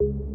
Can't you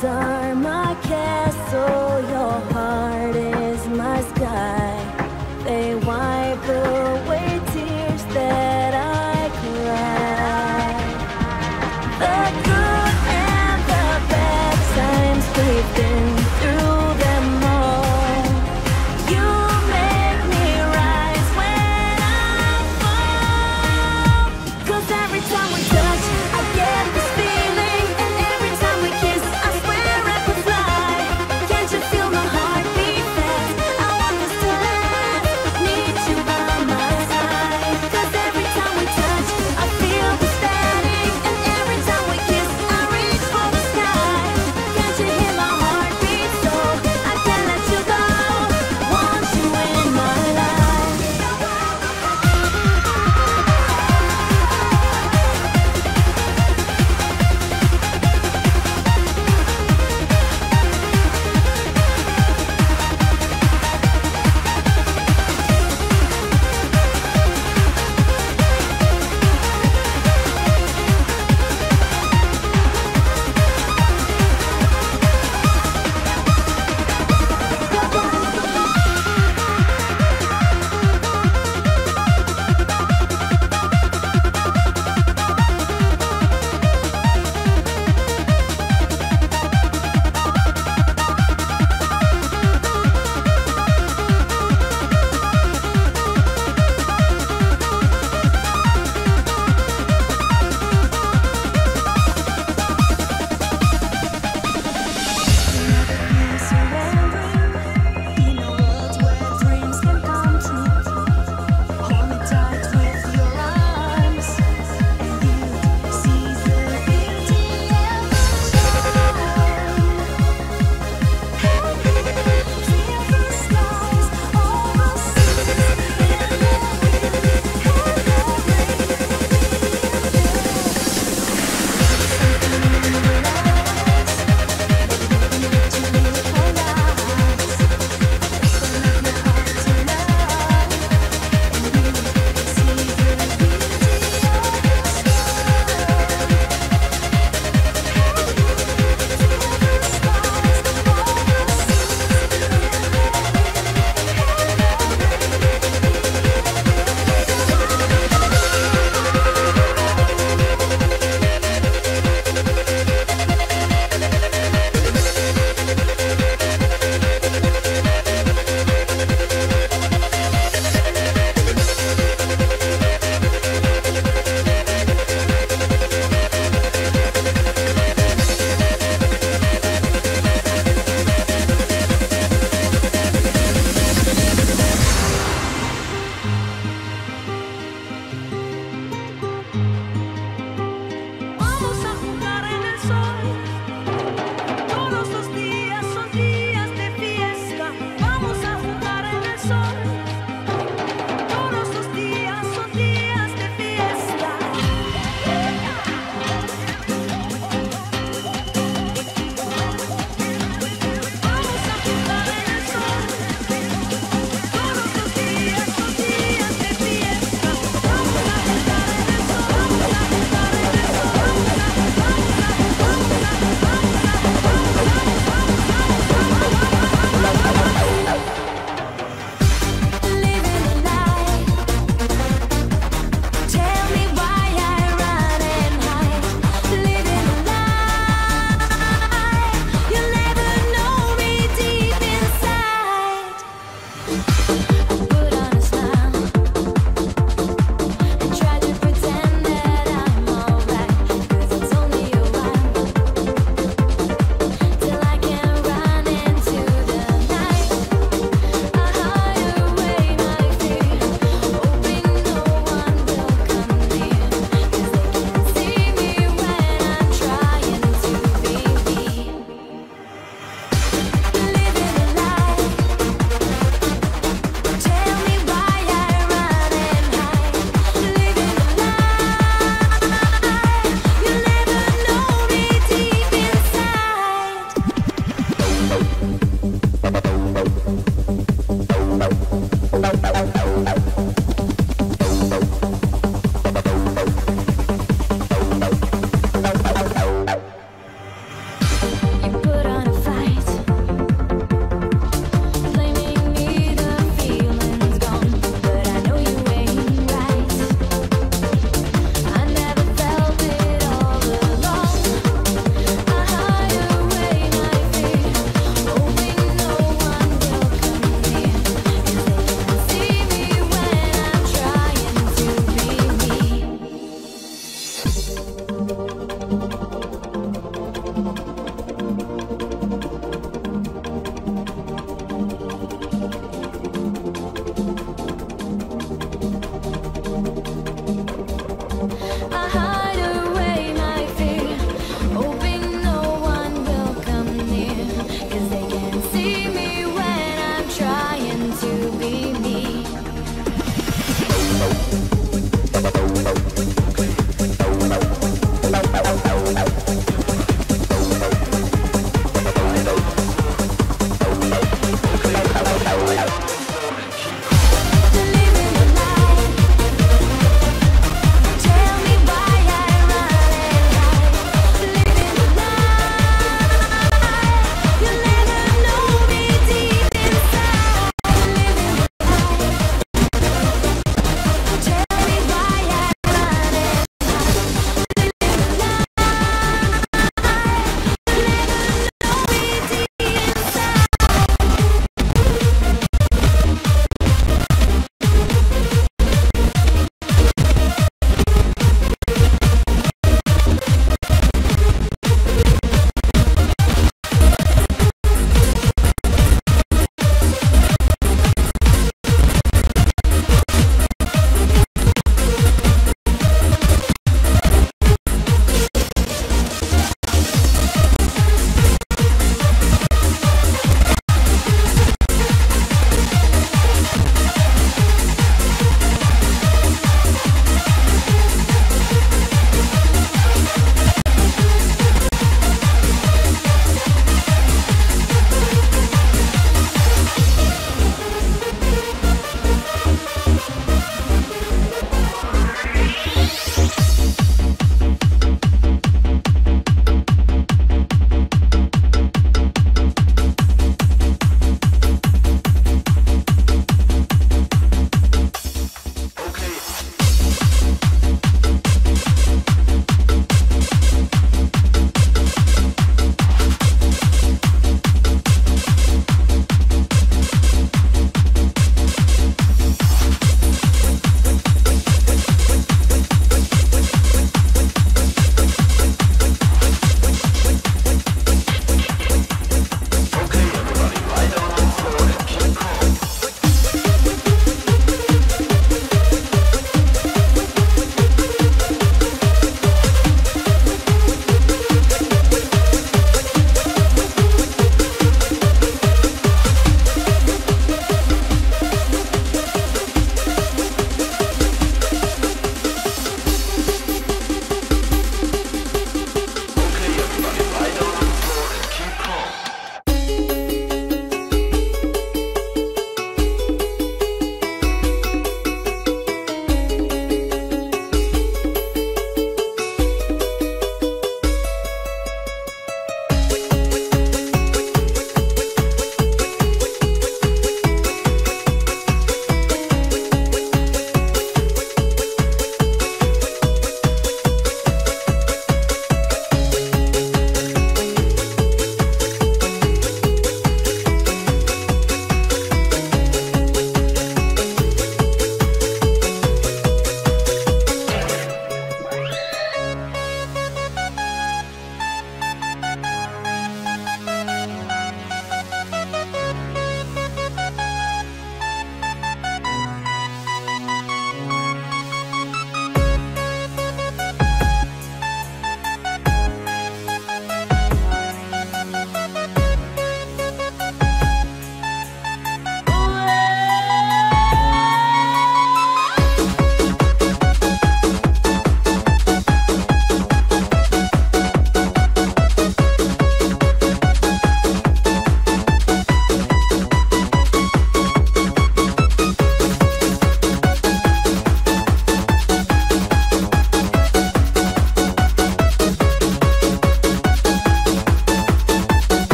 hear